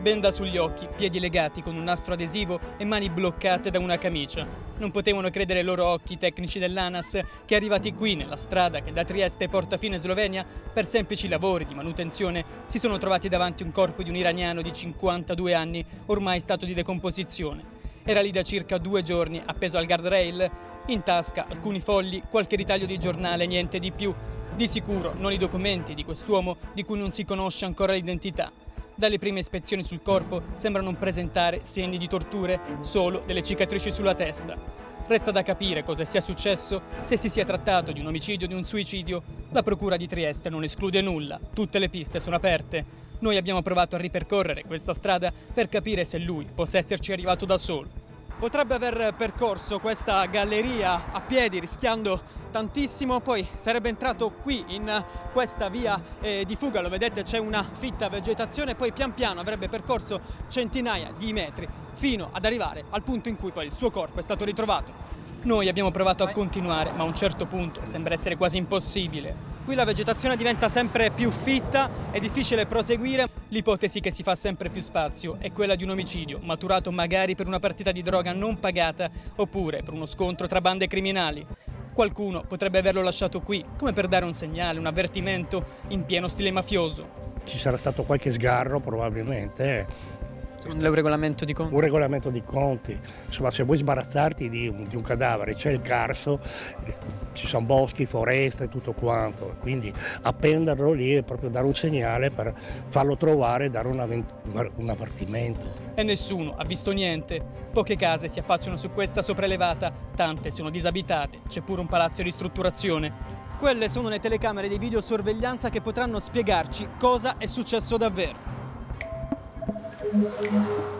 Benda sugli occhi, piedi legati con un nastro adesivo e mani bloccate da una camicia. Non potevano credere ai loro occhi i tecnici dell'ANAS che arrivati qui nella strada che da Trieste porta fine Slovenia per semplici lavori di manutenzione si sono trovati davanti un corpo di un iraniano di 52 anni ormai stato di decomposizione. Era lì da circa due giorni appeso al guardrail, in tasca alcuni fogli, qualche ritaglio di giornale, niente di più. Di sicuro non i documenti di quest'uomo di cui non si conosce ancora l'identità. Dalle prime ispezioni sul corpo sembra non presentare segni di torture, solo delle cicatrici sulla testa. Resta da capire cosa sia successo, se si sia trattato di un omicidio o di un suicidio. La Procura di Trieste non esclude nulla, tutte le piste sono aperte. Noi abbiamo provato a ripercorrere questa strada per capire se lui possa esserci arrivato da solo. Potrebbe aver percorso questa galleria a piedi rischiando tantissimo, poi sarebbe entrato qui in questa via eh, di fuga, lo vedete c'è una fitta vegetazione, poi pian piano avrebbe percorso centinaia di metri fino ad arrivare al punto in cui poi il suo corpo è stato ritrovato. Noi abbiamo provato a continuare, ma a un certo punto sembra essere quasi impossibile. Qui la vegetazione diventa sempre più fitta, è difficile proseguire. L'ipotesi che si fa sempre più spazio è quella di un omicidio, maturato magari per una partita di droga non pagata oppure per uno scontro tra bande criminali. Qualcuno potrebbe averlo lasciato qui, come per dare un segnale, un avvertimento in pieno stile mafioso. Ci sarà stato qualche sgarro probabilmente un regolamento di conti? Un regolamento di conti. Insomma, se vuoi sbarazzarti di un, di un cadavere, c'è il carso, eh, ci sono boschi, foreste, tutto quanto. Quindi appenderlo lì è proprio dare un segnale per farlo trovare e dare una, un avvertimento. E nessuno ha visto niente. Poche case si affacciano su questa sopraelevata, tante sono disabitate, c'è pure un palazzo di ristrutturazione. Quelle sono le telecamere di videosorveglianza che potranno spiegarci cosa è successo davvero. Thank you.